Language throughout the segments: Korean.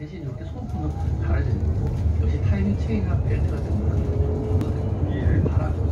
대신 이렇게 손톱은 달아야 되는 거고 역시 타이밍 체인이나 벨트 같은 거는 좀 바라고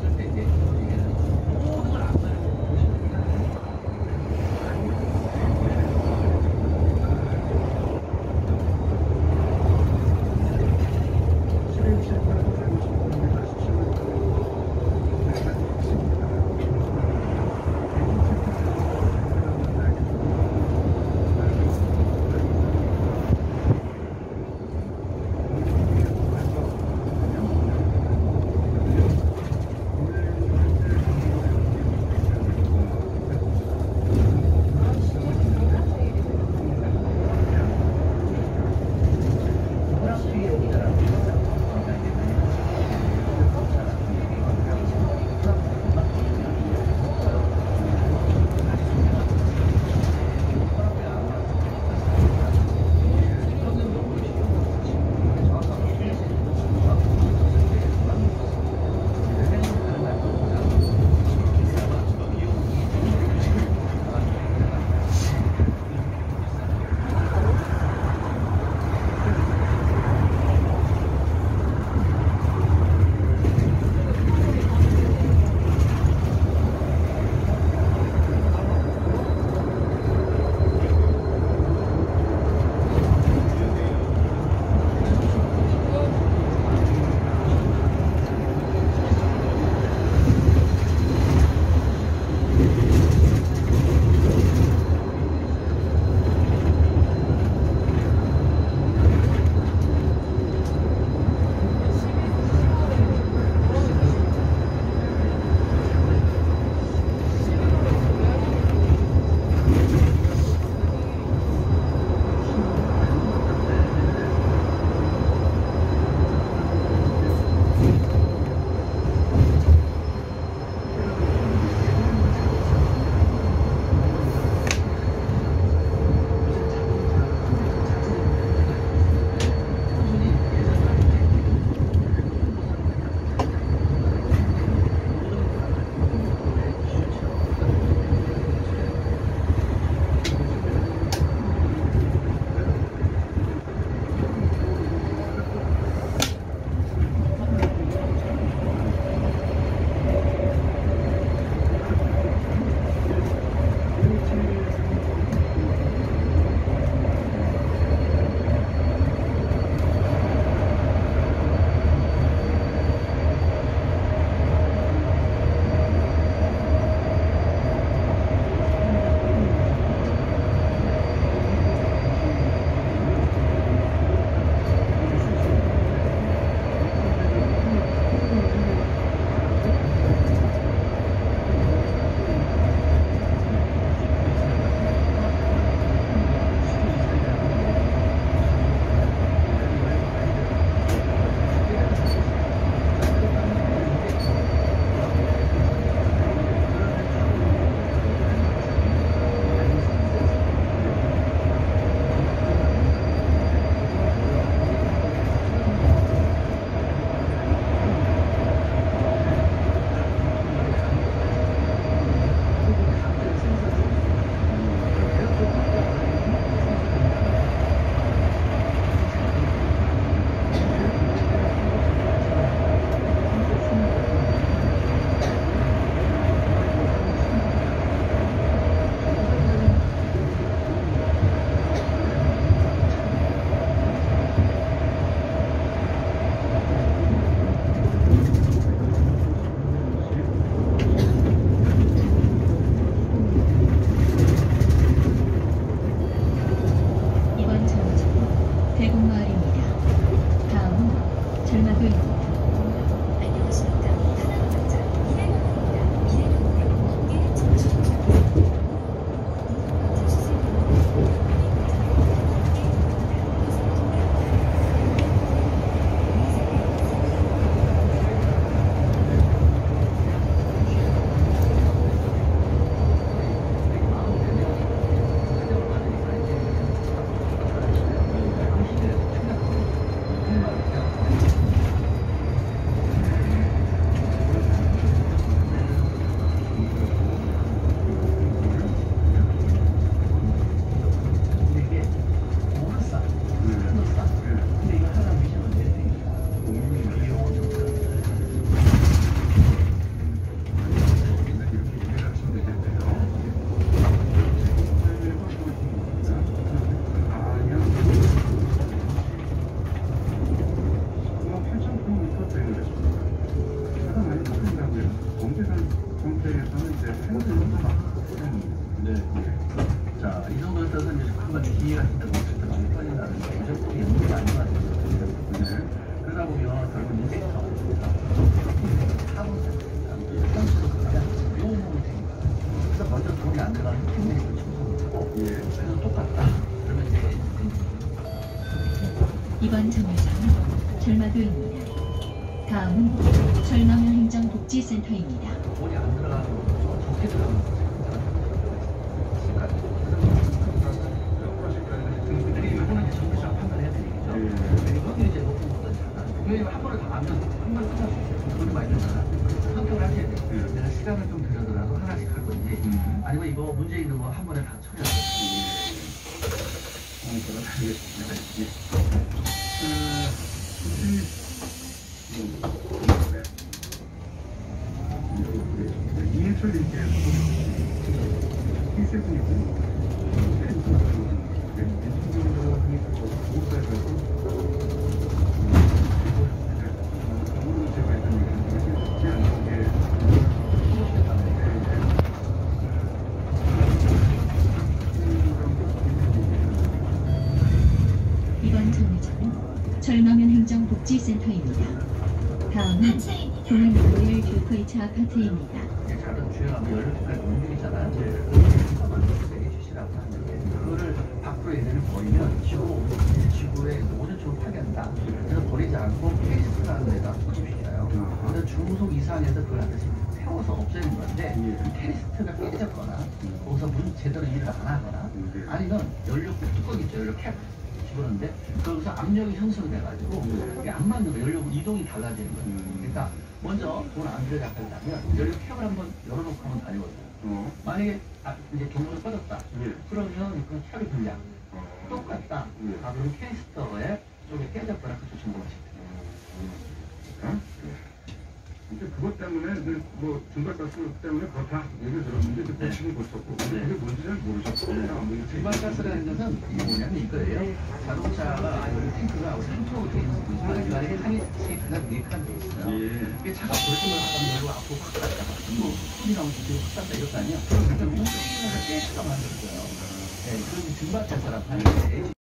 theo 이번 정류장은 철마교입니다. 다음은 철마면 행정복지센터입니다. 하셔야 돼. 내가 시간을 좀 들여더라도 하나씩 할 건지 아니면 이거 문제 있는 거 한 번에 다 처리할 건 本当の旅です。長いですね。2年処理で行けることです。施設に来るので、 이번 정류장은 철마면 행정복지센터입니다. 다음은 동안 로열 듀크이차 아파트입니다. 이제 작은 주행하면 연료까지 움직이잖아. 이제 만들어서 해주시라고 하는데 그거를 밖으로 얘네를 버리면 지구 지구의 모든 쪽을 파괴한다. 그래서 버리지 않고 테스트라는 데다 소집시켜요. 그래서 중속 이상에서 그걸 하듯이 태워서 없애는 건데 테스트가 깨졌거나 거기서 문 제대로 일을 안 하거나 아니면 연료 뚜껑 있죠 연료 캡 집어넣는데 거기서 압력이 형성이 돼가지고 이게 안 맞는 거 연료 이동이 달라지는 거예요. 그러니까 먼저 돈안 들여 약하다면 연료 캡을 한번 열어놓고 하면 다니거든요. 만약에 아, 이제 경로를 꺼졌다. 그러면 그 캡이 불량 똑같다. 아 그럼 캐스터에 쪽에 깨졌거나 그쪽 점검하시면 돼요. 이제 그것 때문에 이제 뭐 중간가스 때문에 그거 다 얘기 들었는데 그 네. 고치는 고쳤고 네. 그게 뭔지 잘 모르셨어요. 네. 일반가스라는 것은 이게 뭐냐면 이거예요. 탱크가 상토로 돼 있는 거죠. 만약에 항이 탱크가 네칸 돼 있어요. 예. 차가 돌심을 하다 보면 앞으로 확 갔다가 또 손이 나오면 뒤로 확 갔다 이렇거 아니야? 그러면 우주인을 깨지가 만들어요. 네, 그런 증발가스라고 하는데